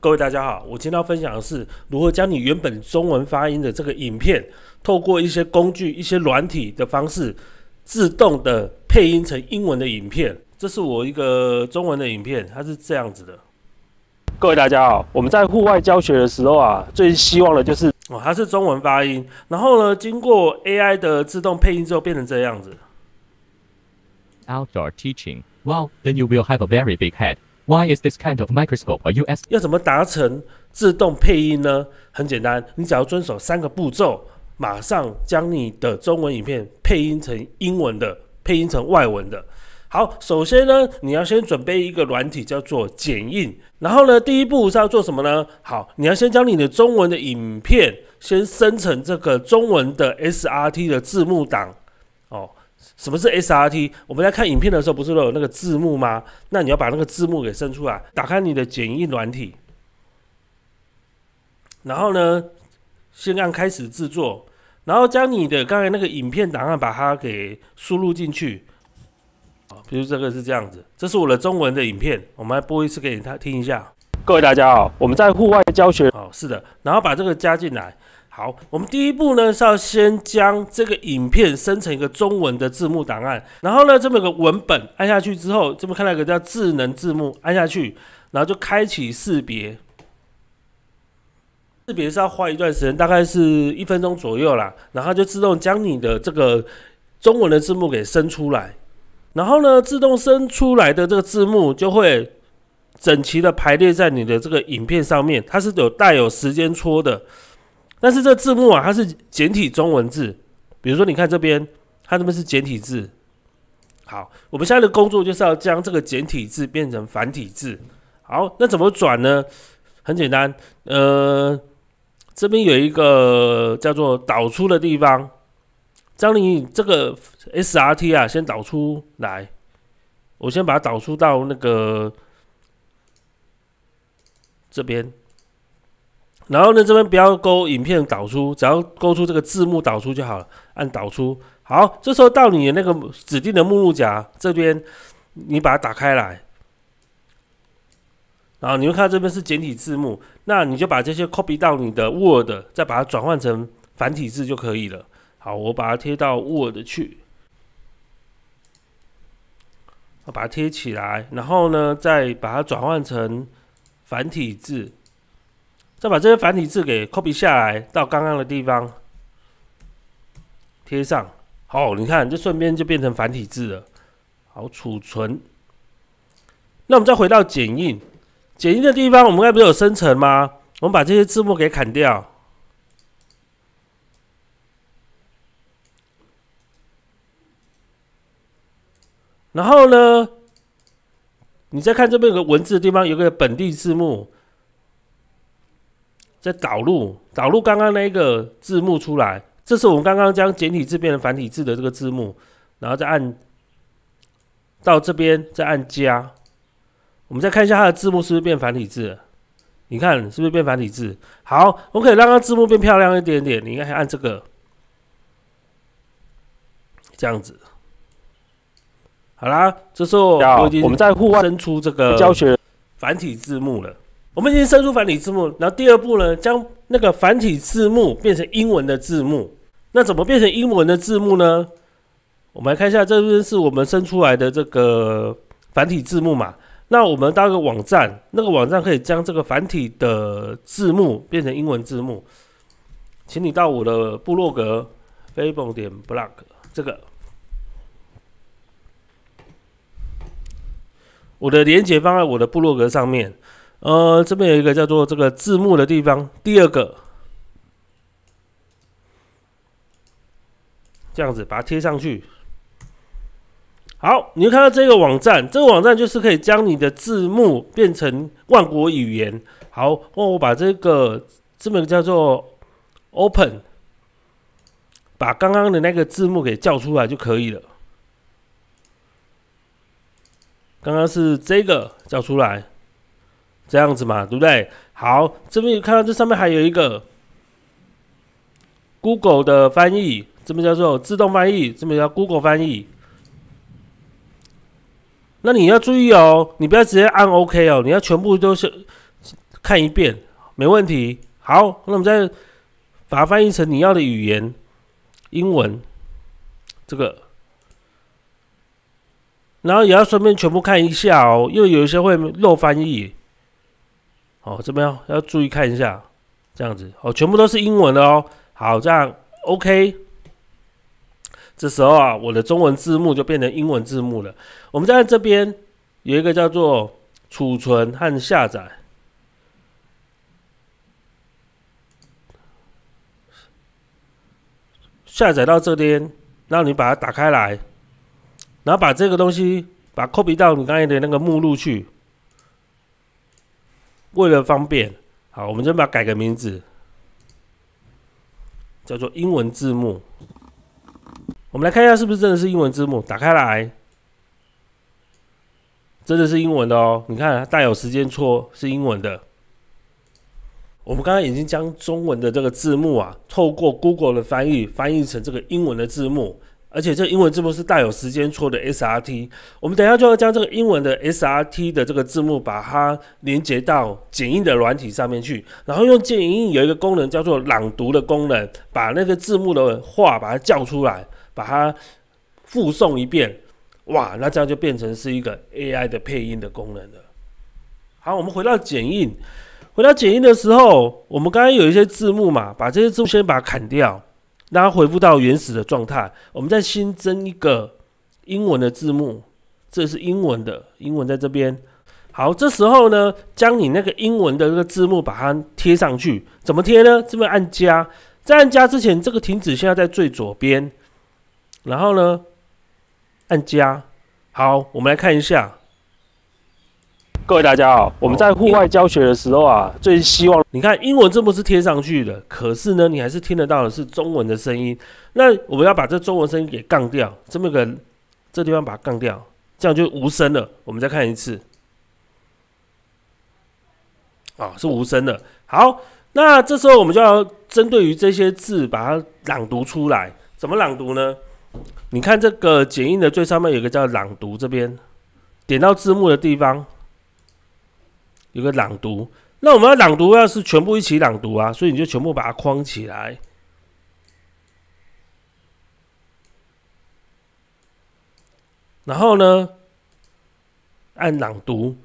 各位大家好，我今天要分享的是如何将你原本中文发音的这个影片，透过一些工具、一些软体的方式，自动的配音成英文的影片。这是我一个中文的影片，它是这样子的。各位大家好，我们在户外教学的时候啊，最希望的就是哦，它是中文发音，然后呢，经过 AI 的自动配音之后，变成这样子。Outdoor teaching. Well, then you will have a very big head. Why is this kind of microscope a US? 要怎么达成自动配音呢？很简单，你只要遵守三个步骤，马上将你的中文影片配音成英文的，配音成外文的。好，首先呢，你要先准备一个软体，叫做剪映。然后呢，第一步是要做什么呢？好，你要先将你的中文的影片先生成这个中文的 SRT 的字幕档哦。什么是 SRT？我们在看影片的时候，不是都有那个字幕吗？那你要把那个字幕给生出来。打开你的剪映软体，然后呢，先按开始制作，然后将你的刚才那个影片档案把它给输入进去。啊，比如这个是这样子，这是我的中文的影片，我们来播一次给他听一下。各位大家好，我们在户外教学哦，是的，然后把这个加进来。好，我们第一步呢是要先将这个影片生成一个中文的字幕档案，然后呢这么有个文本，按下去之后，这边看到一个叫智能字幕，按下去，然后就开启识别。识别是要花一段时间，大概是一分钟左右啦，然后就自动将你的这个中文的字幕给生出来，然后呢自动生出来的这个字幕就会整齐的排列在你的这个影片上面，它是有带有时间戳的。但是这字幕啊，它是简体中文字。比如说，你看这边，它这边是简体字。好，我们现在的工作就是要将这个简体字变成繁体字。好，那怎么转呢？很简单，呃，这边有一个叫做导出的地方，将你这个 SRT 啊先导出来。我先把它导出到那个这边。然后呢，这边不要勾影片导出，只要勾出这个字幕导出就好了。按导出，好，这时候到你的那个指定的目录夹这边，你把它打开来，然后你会看到这边是简体字幕，那你就把这些 copy 到你的 Word，再把它转换成繁体字就可以了。好，我把它贴到 Word 去，我把它贴起来，然后呢，再把它转换成繁体字。再把这些繁体字给 copy 下来，到刚刚的地方贴上。好，你看，这顺便就变成繁体字了。好，储存。那我们再回到剪映，剪映的地方，我们刚才不是有生成吗？我们把这些字幕给砍掉。然后呢，你再看这边有个文字的地方，有个本地字幕。在导入导入刚刚那个字幕出来，这是我们刚刚将简体字变成繁体字的这个字幕，然后再按到这边再按加，我们再看一下它的字幕是不是变繁体字？你看是不是变繁体字？好，我可以让它字幕变漂亮一点点，你应该按这个这样子。好啦，这时候我已经我们在户外生出这个教学繁体字幕了。我们已经生出繁体字幕，然后第二步呢，将那个繁体字幕变成英文的字幕。那怎么变成英文的字幕呢？我们来看一下，这边是我们生出来的这个繁体字幕嘛。那我们到一个网站，那个网站可以将这个繁体的字幕变成英文字幕。请你到我的部落格 f a b l e 点 blog 这个，我的连接放在我的部落格上面。呃，这边有一个叫做这个字幕的地方，第二个这样子把它贴上去。好，你就看到这个网站，这个网站就是可以将你的字幕变成万国语言。好，那我把这个这么叫做 Open，把刚刚的那个字幕给叫出来就可以了。刚刚是这个叫出来。这样子嘛，对不对？好，这边有看到这上面还有一个 Google 的翻译，这边叫做自动翻译，这边叫 Google 翻译。那你要注意哦，你不要直接按 OK 哦，你要全部都是看一遍，没问题。好，那我们再把它翻译成你要的语言，英文，这个，然后也要顺便全部看一下哦，因为有一些会漏翻译。哦，这边要注意看一下，这样子哦，全部都是英文的哦。好，这样 OK。这时候啊，我的中文字幕就变成英文字幕了。我们在这边有一个叫做储存和下载，下载到这边，然后你把它打开来，然后把这个东西把 copy 到你刚才的那个目录去。为了方便，好，我们就把它改个名字，叫做英文字幕。我们来看一下是不是真的是英文字幕，打开来，真的是英文的哦。你看它带有时间戳是英文的。我们刚刚已经将中文的这个字幕啊，透过 Google 的翻译翻译成这个英文的字幕。而且这英文字幕是带有时间戳的 SRT，我们等下就要将这个英文的 SRT 的这个字幕把它连接到剪映的软体上面去，然后用剪映有一个功能叫做朗读的功能，把那个字幕的话把它叫出来，把它复诵一遍，哇，那这样就变成是一个 AI 的配音的功能了。好，我们回到剪映，回到剪映的时候，我们刚刚有一些字幕嘛，把这些字幕先把它砍掉。让它恢复到原始的状态。我们再新增一个英文的字幕，这是英文的，英文在这边。好，这时候呢，将你那个英文的这个字幕把它贴上去。怎么贴呢？这边按加，在按加之前，这个停止现在在最左边。然后呢，按加。好，我们来看一下。各位大家好，我们在户外教学的时候啊，最希望你看英文字幕是贴上去的，可是呢，你还是听得到的是中文的声音。那我们要把这中文声音给杠掉，这么个这地方把它杠掉，这样就无声了。我们再看一次，啊，是无声的。好，那这时候我们就要针对于这些字把它朗读出来。怎么朗读呢？你看这个剪映的最上面有个叫朗读，这边点到字幕的地方。有个朗读，那我们要朗读，要是全部一起朗读啊，所以你就全部把它框起来，然后呢，按朗读，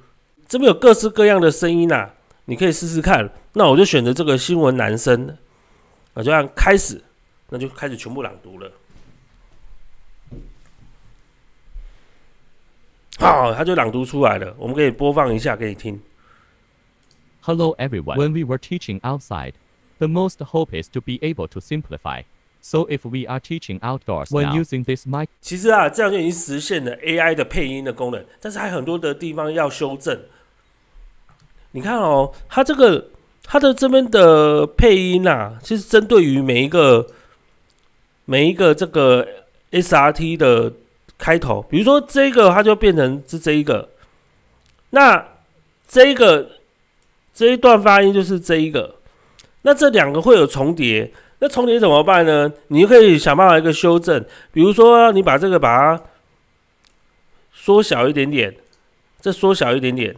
这边有各式各样的声音呐，你可以试试看。那我就选择这个新闻男生，我就按开始，那就开始全部朗读了。好，他就朗读出来了，我们可以播放一下给你听。Hello everyone. When we were teaching outside, the most hope is to be able to simplify. So if we are teaching outdoors when using this mic，其实啊，这样就已经实现了 AI 的配音的功能，但是还有很多的地方要修正。你看哦，它这个它的这边的配音啊，其实针对于每一个每一个这个 SRT 的开头，比如说这个，它就变成是这一个，那这个。这一段发音就是这一个，那这两个会有重叠，那重叠怎么办呢？你就可以想办法一个修正，比如说你把这个把它缩小一点点，再缩小一点点，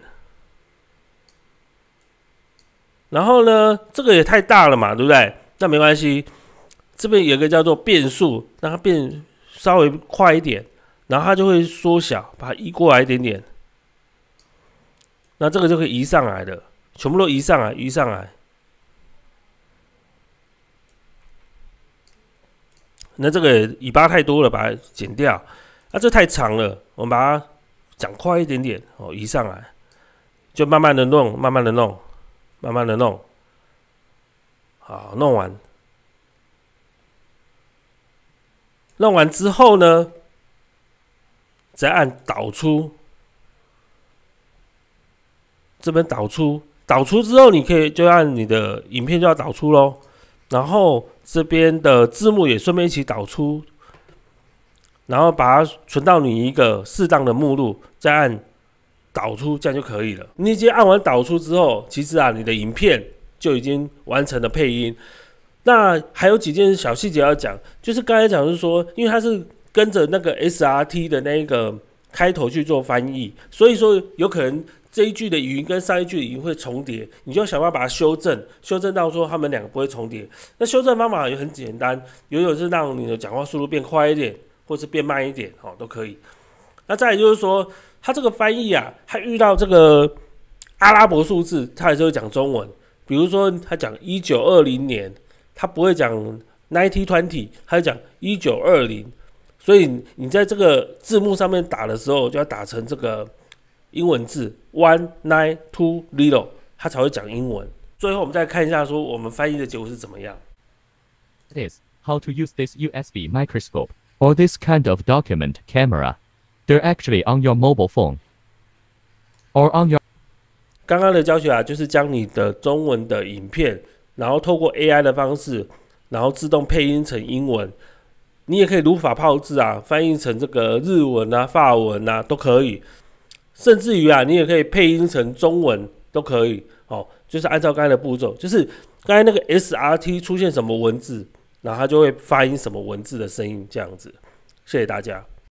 然后呢，这个也太大了嘛，对不对？那没关系，这边有个叫做变数，让它变稍微快一点，然后它就会缩小，把它移过来一点点，那这个就可以移上来的。全部都移上来，移上来。那这个尾巴太多了，把它剪掉。啊，这太长了，我们把它讲快一点点哦，移上来，就慢慢的弄，慢慢的弄，慢慢的弄。好，弄完，弄完之后呢，再按导出，这边导出。导出之后，你可以就按你的影片就要导出喽，然后这边的字幕也顺便一起导出，然后把它存到你一个适当的目录，再按导出，这样就可以了。你已经按完导出之后，其实啊，你的影片就已经完成了配音。那还有几件小细节要讲，就是刚才讲是说，因为它是跟着那个 SRT 的那个开头去做翻译，所以说有可能。这一句的语音跟上一句的语音会重叠，你就想办法把它修正，修正到说他们两个不会重叠。那修正方法也很简单，有种是让你的讲话速度变快一点，或是变慢一点，哦，都可以。那再也就是说，它这个翻译啊，它遇到这个阿拉伯数字，它还是会讲中文。比如说，他讲一九二零年，他不会讲 nineteen twenty，他讲一九二零。所以你在这个字幕上面打的时候，就要打成这个英文字 one nine two zero，它才会讲英文。最后我们再看一下，说我们翻译的结果是怎么样。Is how to use this USB microscope or this kind of document camera. They're actually on your mobile phone or on your 刚刚的教学啊，就是将你的中文的影片，然后透过 AI 的方式，然后自动配音成英文。你也可以如法炮制啊，翻译成这个日文啊、法文啊都可以，甚至于啊，你也可以配音成中文都可以。哦，就是按照刚才的步骤，就是刚才那个 SRT 出现什么文字，然后它就会发音什么文字的声音这样子。谢谢大家。